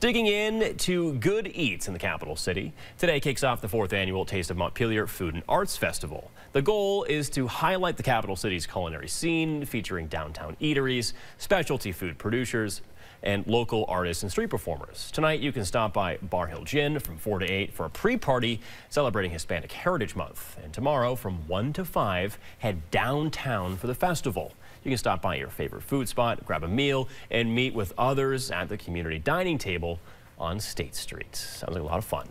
Digging in to good eats in the capital city. Today kicks off the fourth annual Taste of Montpelier Food and Arts Festival. The goal is to highlight the capital city's culinary scene, featuring downtown eateries, specialty food producers, and local artists and street performers. Tonight you can stop by Barr Hill Gin from 4 to 8 for a pre-party celebrating Hispanic Heritage Month. And tomorrow from 1 to 5, head downtown for the festival. You can stop by your favorite food spot, grab a meal, and meet with others at the community dining table on State Street. Sounds like a lot of fun.